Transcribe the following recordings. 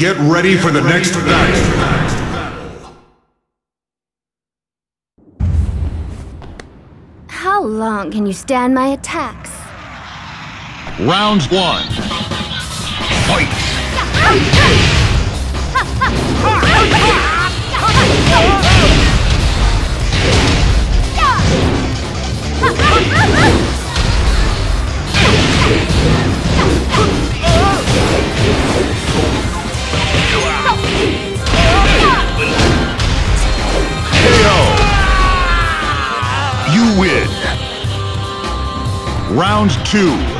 Get ready for the next battle. How long can you stand my attacks? Round one. Fight! Round two.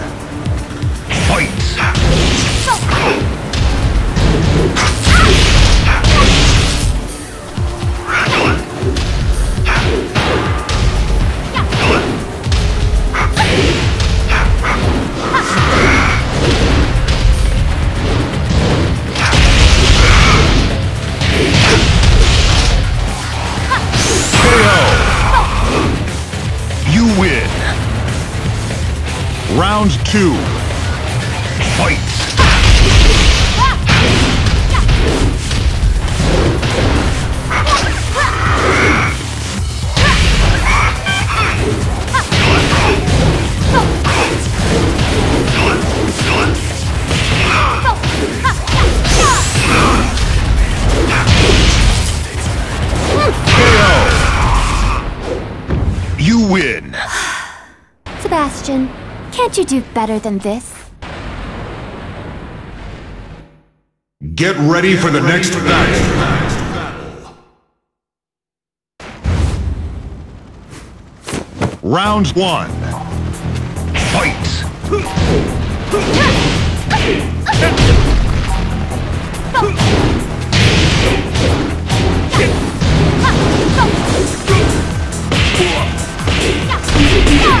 Can't you do better than this? Get ready for the next battle. Round one. Fight!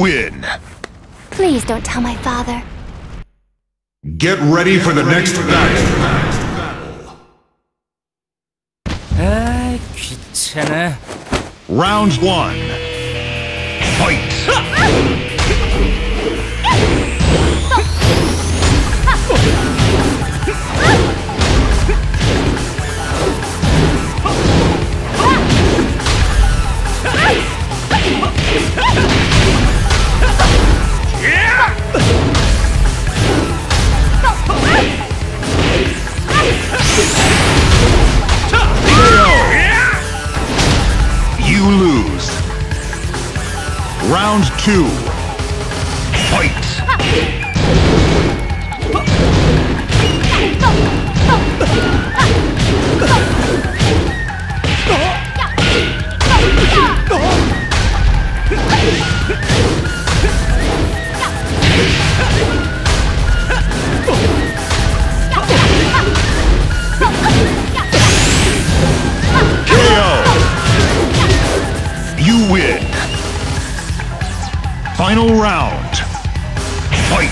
Win! Please don't tell my father. Get ready for the next battle. Round one. Fight! two. final round. Fight!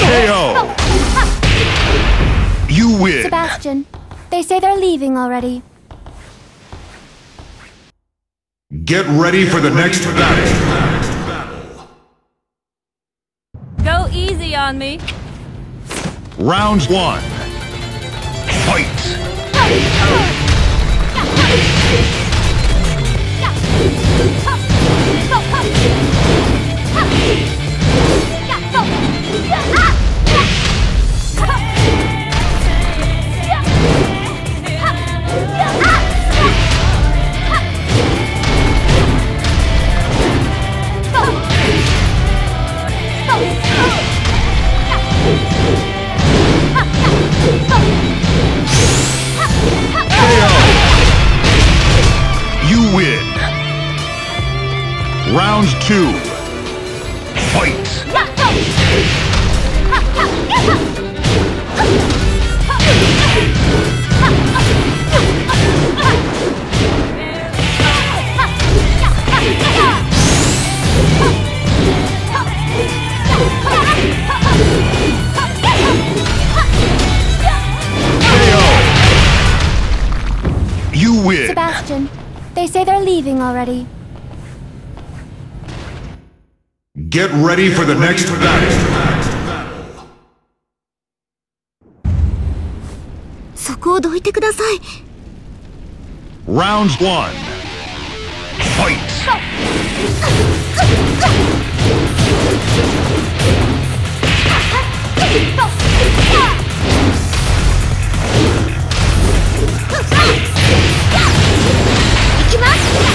KO! You win! Sebastian, they say they're leaving already. Get ready for the next battle. Go easy on me. Round one. Fight. Get ready for the next battle. そこをどいてください。 Round one. Fight. KO.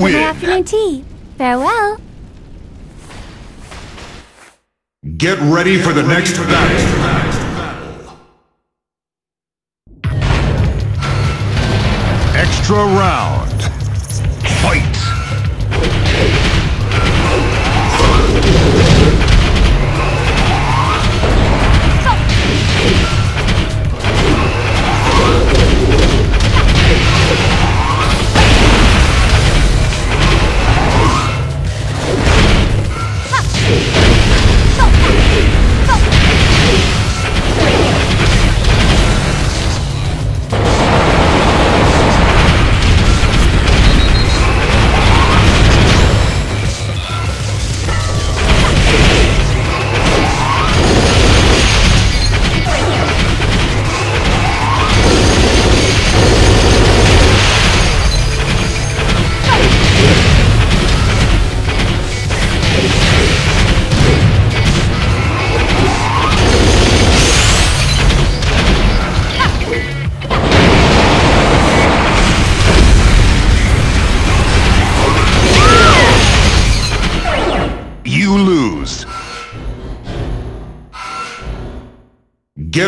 Win. afternoon tea. Farewell. Get ready for the next battle. Extra round.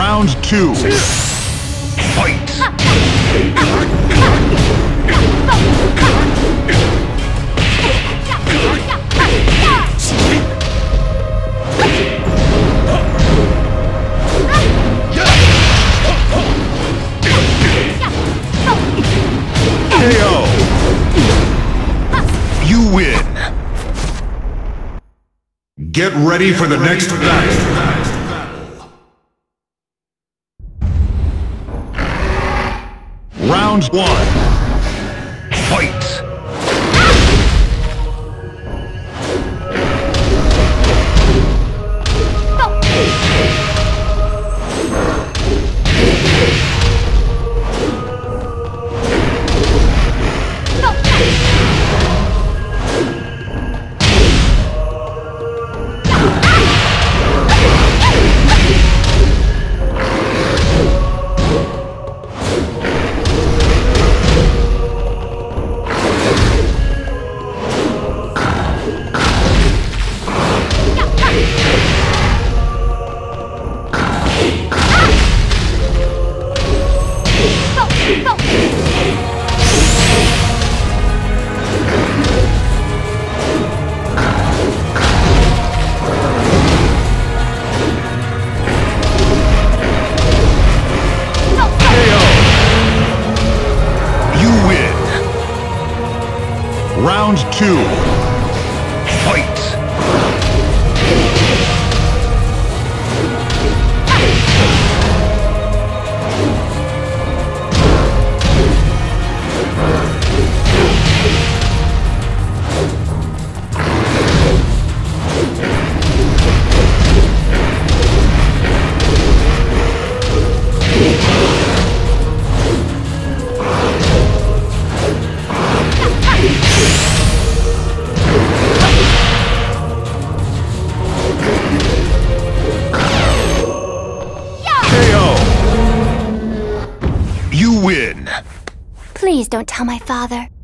Round two. Fight! Get ready for the next battle. Round one. Two. Father.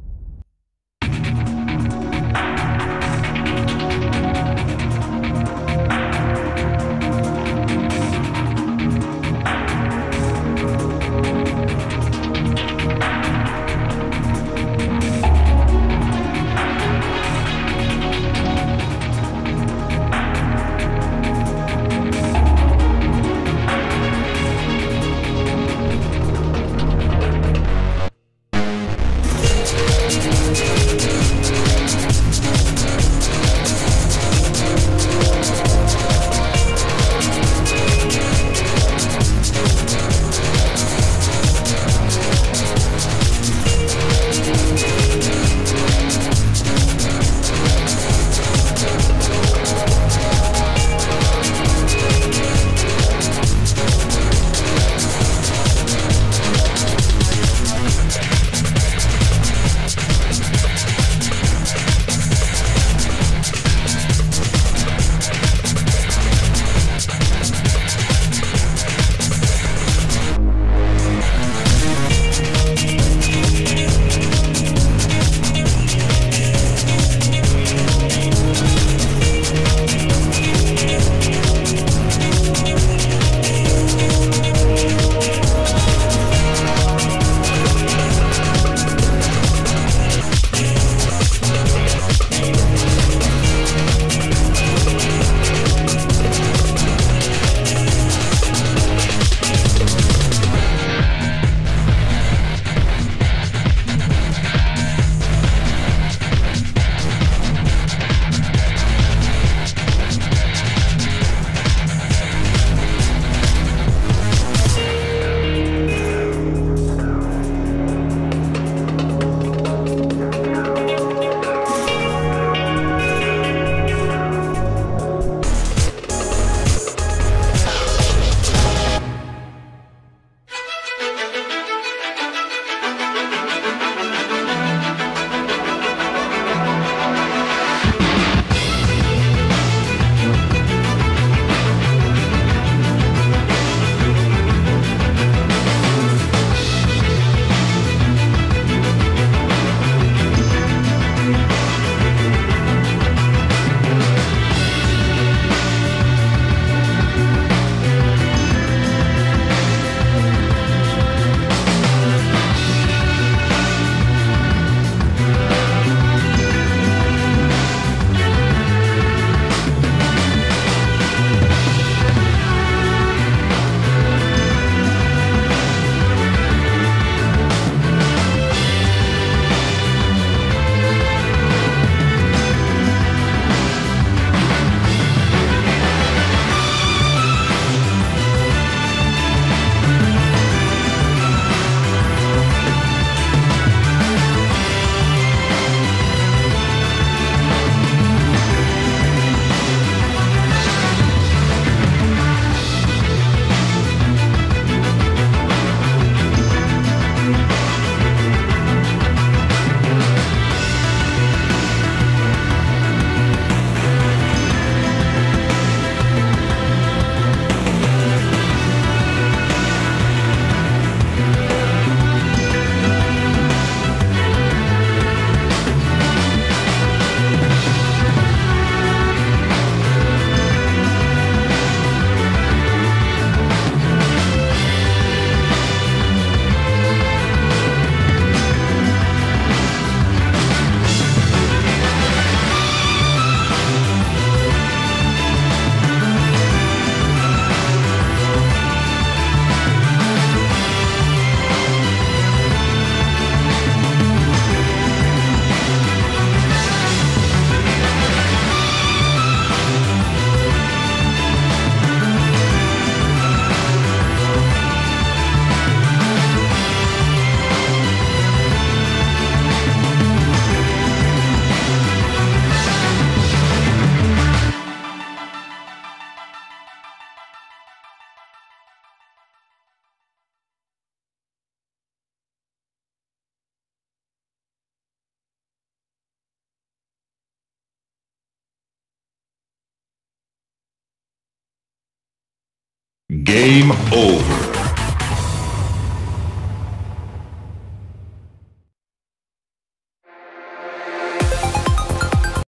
Game over.